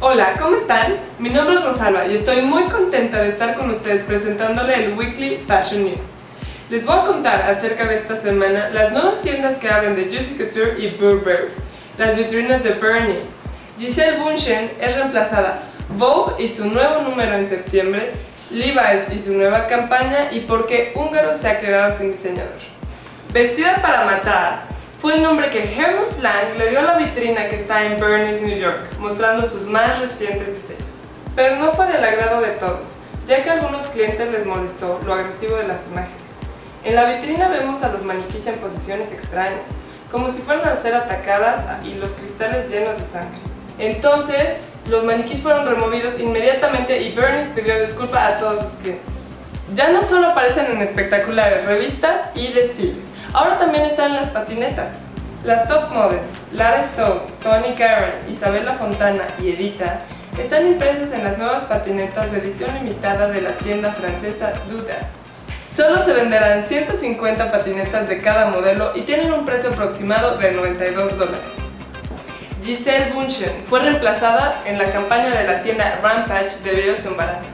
Hola, ¿cómo están? Mi nombre es Rosalba y estoy muy contenta de estar con ustedes presentándole el Weekly Fashion News. Les voy a contar acerca de esta semana las nuevas tiendas que abren de Juicy Couture y Burberry, las vitrinas de Bernice. Giselle Bunchen es reemplazada, Vogue y su nuevo número en septiembre, Levi's y su nueva campaña y por qué Húngaro se ha quedado sin diseñador. Vestida para matar, fue el nombre que Helmut Lang le dio a la vitrina que está en Bernice, New York, mostrando sus más recientes diseños. Pero no fue del agrado de todos, ya que a algunos clientes les molestó lo agresivo de las imágenes. En la vitrina vemos a los maniquís en posiciones extrañas, como si fueran a ser atacadas y los cristales llenos de sangre. Entonces, los maniquís fueron removidos inmediatamente y Bernice pidió disculpa a todos sus clientes. Ya no solo aparecen en espectaculares revistas y desfiles, Ahora también están las patinetas. Las top models, Lara Stone, Tony Karen, Isabella Fontana y Edita, están impresas en las nuevas patinetas de edición limitada de la tienda francesa Dudas. Solo se venderán 150 patinetas de cada modelo y tienen un precio aproximado de 92 dólares. Giselle Bunchen fue reemplazada en la campaña de la tienda Rampage debido a su embarazo.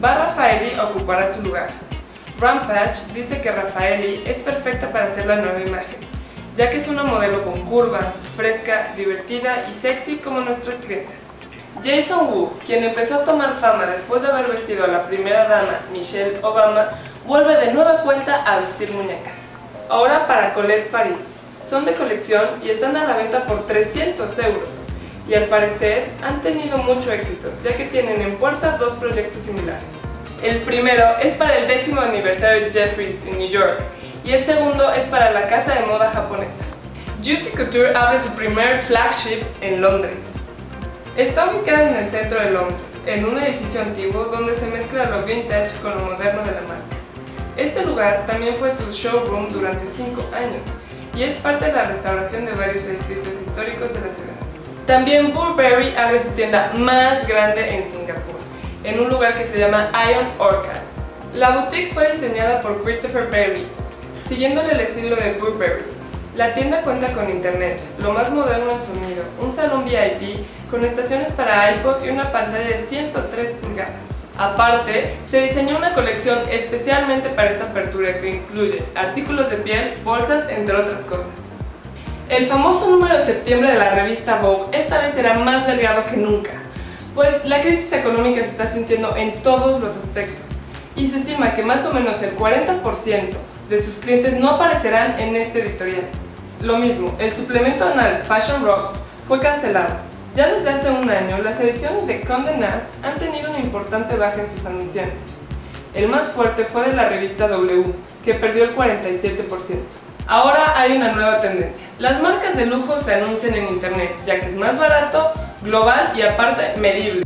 Bar Raffaelli ocupará su lugar. Rampage dice que Raffaelli es perfecta para hacer la nueva imagen, ya que es una modelo con curvas, fresca, divertida y sexy como nuestros clientes. Jason Wu, quien empezó a tomar fama después de haber vestido a la primera dama Michelle Obama, vuelve de nueva cuenta a vestir muñecas. Ahora para Colette Paris. Son de colección y están a la venta por 300 euros. Y al parecer han tenido mucho éxito, ya que tienen en puerta dos proyectos similares. El primero es para el décimo aniversario de Jeffries en New York y el segundo es para la casa de moda japonesa. Juicy Couture abre su primer flagship en Londres. Está ubicada en el centro de Londres, en un edificio antiguo donde se mezcla lo vintage con lo moderno de la marca. Este lugar también fue su showroom durante 5 años y es parte de la restauración de varios edificios históricos de la ciudad. También Burberry abre su tienda más grande en Singapur en un lugar que se llama Ion Orchard. La boutique fue diseñada por Christopher Bailey, siguiéndole el estilo de Burberry. La tienda cuenta con internet, lo más moderno en sonido, un salón VIP con estaciones para iPod y una pantalla de 103 pulgadas. Aparte, se diseñó una colección especialmente para esta apertura que incluye artículos de piel, bolsas, entre otras cosas. El famoso número de septiembre de la revista Vogue esta vez será más delgado que nunca, pues la crisis económica se está sintiendo en todos los aspectos y se estima que más o menos el 40% de sus clientes no aparecerán en este editorial. Lo mismo, el suplemento anual Fashion Rocks fue cancelado. Ya desde hace un año, las ediciones de Condé Nast han tenido una importante baja en sus anunciantes. El más fuerte fue de la revista W, que perdió el 47%. Ahora hay una nueva tendencia. Las marcas de lujo se anuncian en internet, ya que es más barato global y aparte medible.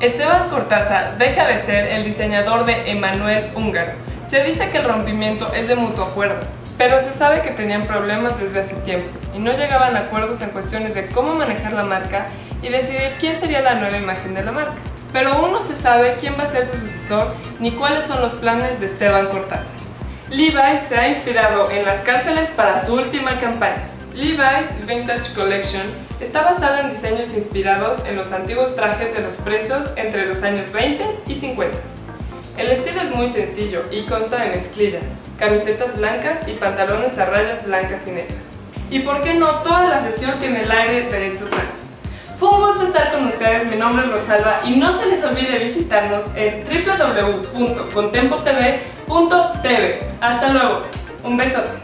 Esteban Cortázar deja de ser el diseñador de Emanuel Húngaro. Se dice que el rompimiento es de mutuo acuerdo, pero se sabe que tenían problemas desde hace tiempo y no llegaban a acuerdos en cuestiones de cómo manejar la marca y decidir quién sería la nueva imagen de la marca. Pero aún no se sabe quién va a ser su sucesor ni cuáles son los planes de Esteban Cortázar. Levi's se ha inspirado en las cárceles para su última campaña. Levi's Vintage Collection está basada en diseños inspirados en los antiguos trajes de los presos entre los años 20 y 50. El estilo es muy sencillo y consta de mezclilla, camisetas blancas y pantalones a rayas blancas y negras. Y por qué no, toda la sesión tiene el aire de esos años. Fue un gusto estar con ustedes, mi nombre es Rosalba y no se les olvide visitarnos en www.contempotv.tv. Hasta luego, un besote.